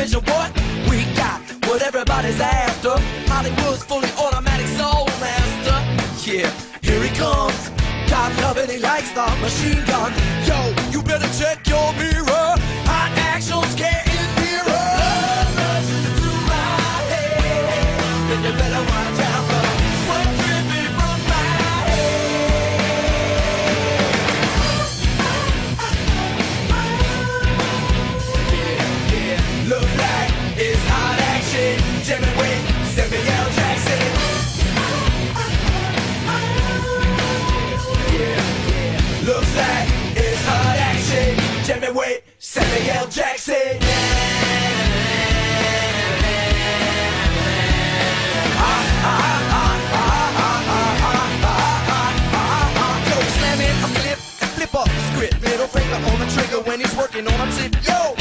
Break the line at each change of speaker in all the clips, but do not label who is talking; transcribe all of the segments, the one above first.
division, what? We got what everybody's after. Hollywood's fully automatic soul master. Yeah, here he comes. God love it, he likes the machine gun. Yo, you better check your middle finger on the trigger when he's working on a tip. Yo,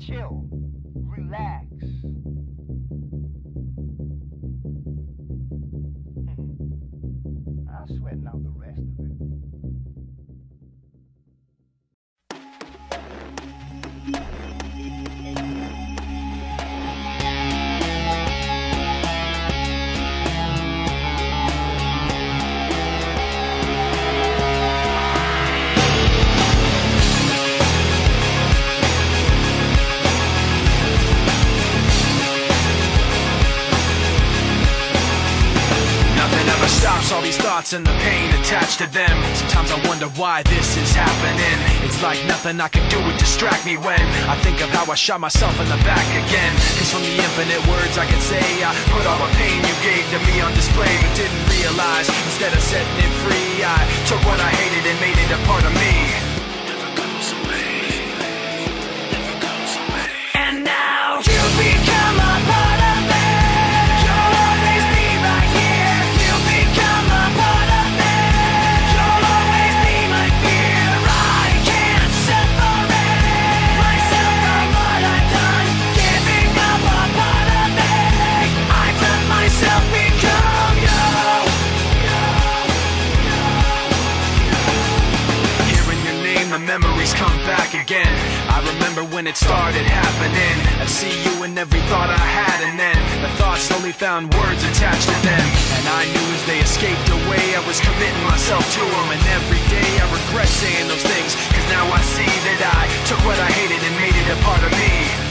chill, relax.
Thoughts and the pain attached to them. Sometimes I wonder why this is happening. It's like nothing I can do would distract me when I think of how I shot myself in the back again. Cause from the infinite words I can say, I put all the pain you gave to me on display, but didn't realize instead of setting it free, I took what I hated and made it a part of me. When it started happening. I'd see you in every thought I had, and then the thoughts slowly found words attached to them. And I knew as they escaped away, I was committing myself to them. And every day I regret saying those things, cause now I see that I took what I hated and made it a part of me.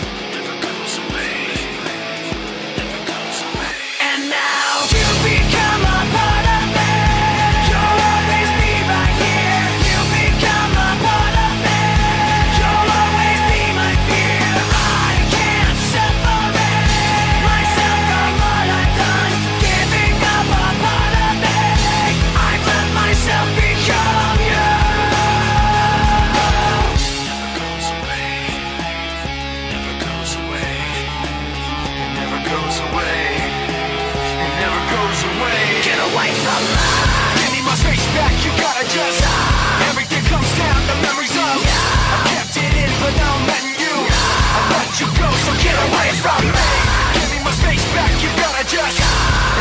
Get away from me. Give me my space back. You gotta just.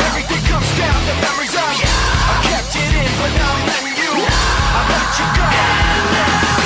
Everything comes down. The memories of. I kept it in, but now I'm letting you. I let you go.